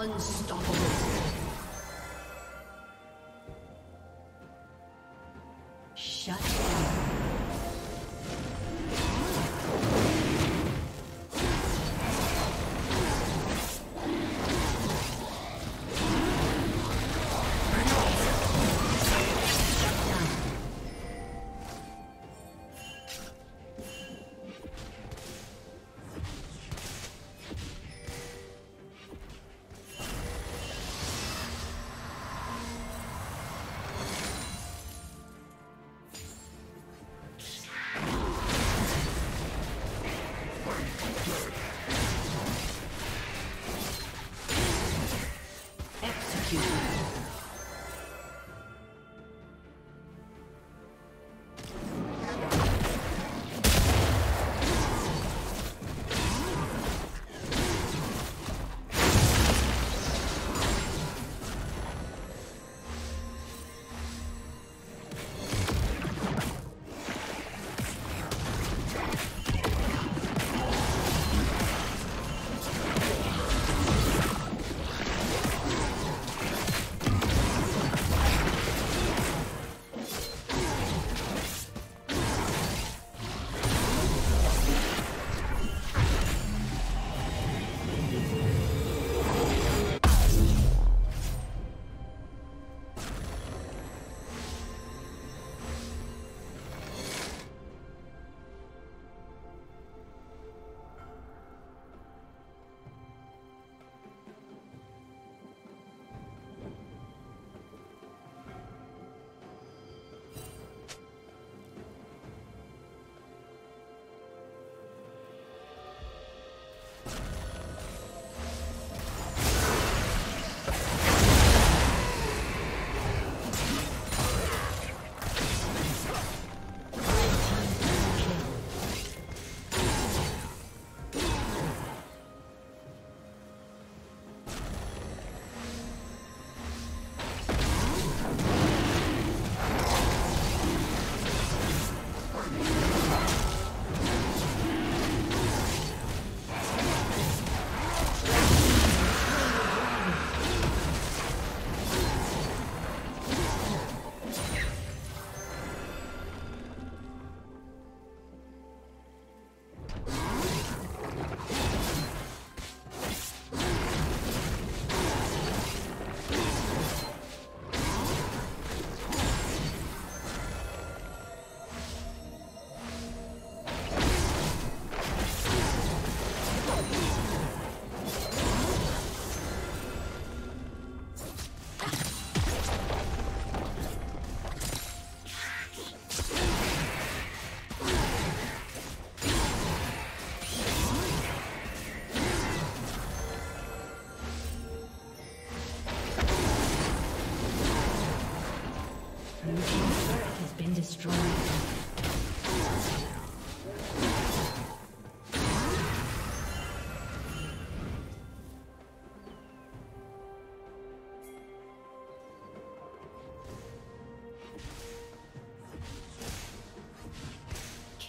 Unstoppable.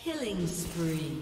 Killing spree.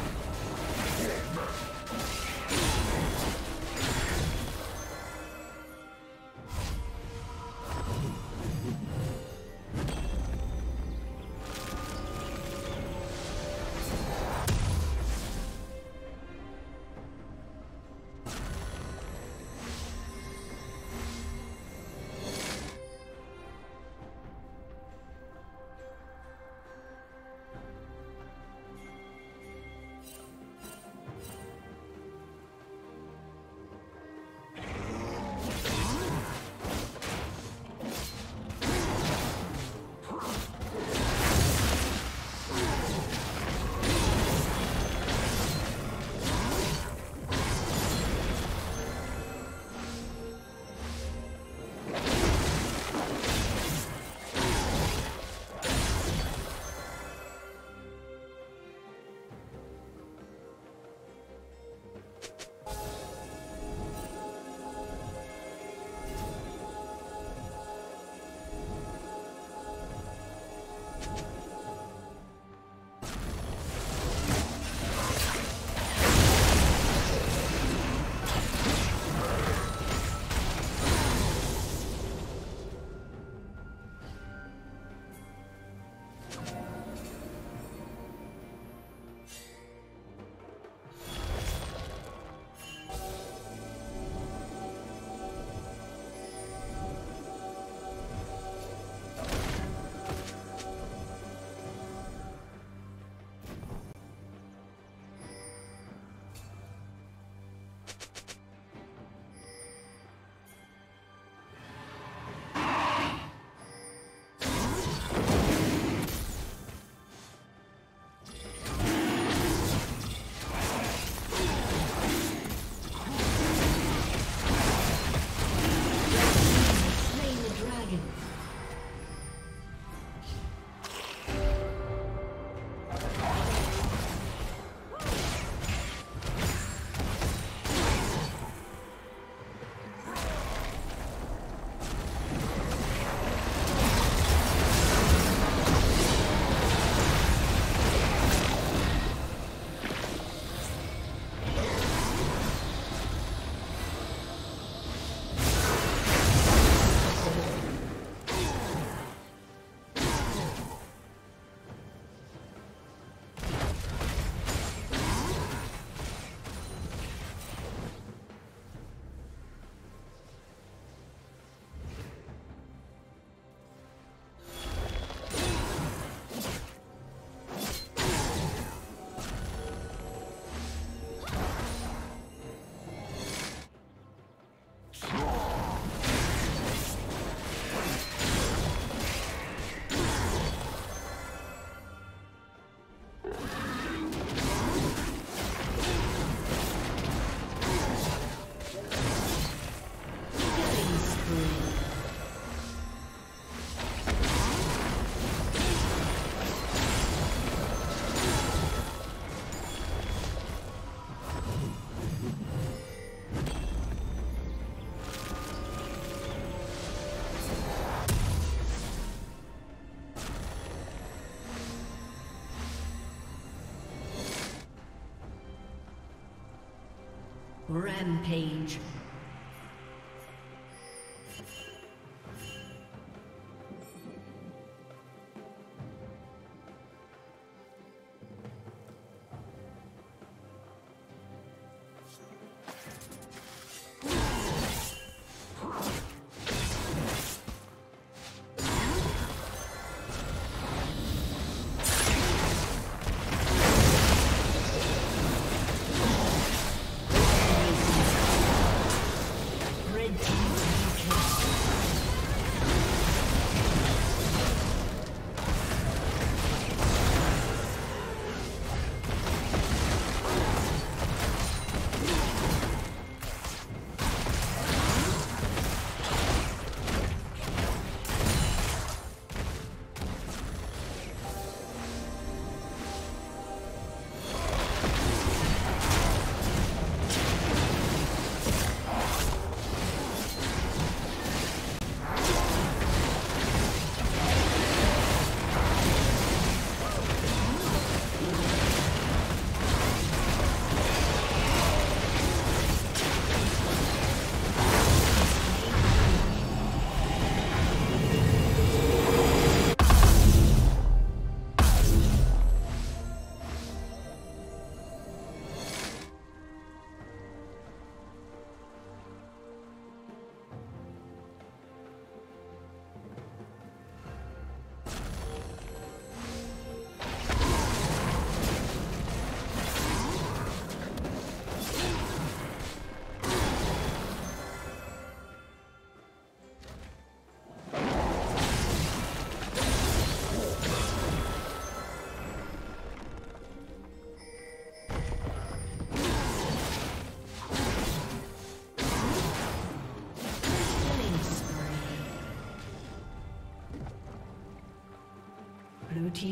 Rampage.